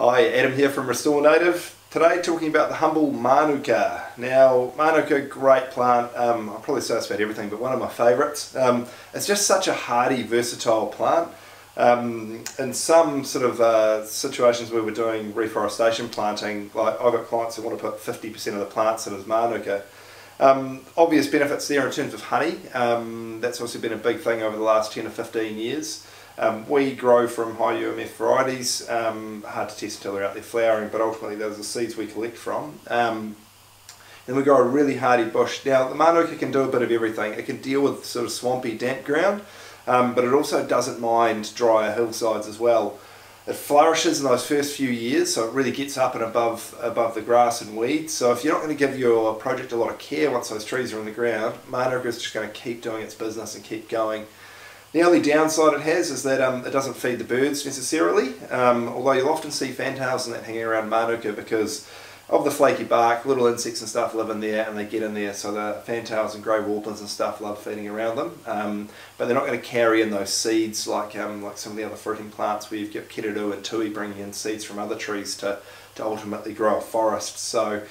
Hi, Adam here from Restore Native. Today talking about the humble Manuka. Now, Manuka, great plant. Um, I'll probably say this about everything, but one of my favourites. Um, it's just such a hardy, versatile plant. Um, in some sort of uh, situations where we're doing reforestation planting, like I've got clients who want to put 50% of the plants in as Manuka. Um, obvious benefits there in terms of honey. Um, that's also been a big thing over the last 10 or 15 years. Um, we grow from high UMF varieties, um, hard to test until they're out there flowering, but ultimately those are the seeds we collect from. Um, and we grow a really hardy bush. Now, the Manuka can do a bit of everything. It can deal with sort of swampy, damp ground, um, but it also doesn't mind drier hillsides as well. It flourishes in those first few years, so it really gets up and above above the grass and weeds. So if you're not going to give your project a lot of care once those trees are in the ground, Manuka is just going to keep doing its business and keep going. The only downside it has is that um, it doesn't feed the birds necessarily, um, although you'll often see fantails and that hanging around Manuka because of the flaky bark, little insects and stuff live in there and they get in there, so the fantails and grey warblers and stuff love feeding around them. Um, but they're not going to carry in those seeds like um, like some of the other fruiting plants where you've got Kereru and Tui bringing in seeds from other trees to, to ultimately grow a forest. So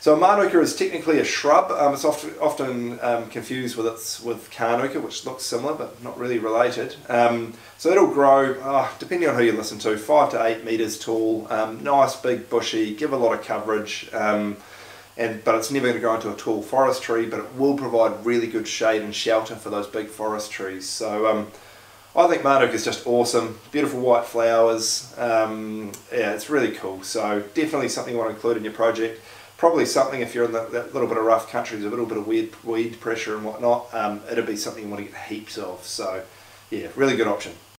so a manuka is technically a shrub. Um, it's often, often um, confused with its with kanuka, which looks similar but not really related. Um, so it'll grow, uh, depending on who you listen to, five to eight meters tall. Um, nice, big, bushy, give a lot of coverage. Um, and but it's never going to grow into a tall forest tree, but it will provide really good shade and shelter for those big forest trees. So. Um, I think Manuka is just awesome. Beautiful white flowers. yeah, it's really cool. So definitely something you want to include in your project probably something if you're in that, little bit of rough country, there's a little bit of weed, weed pressure and whatnot, um, it'll be something you want to get heaps of. So, yeah, really good option.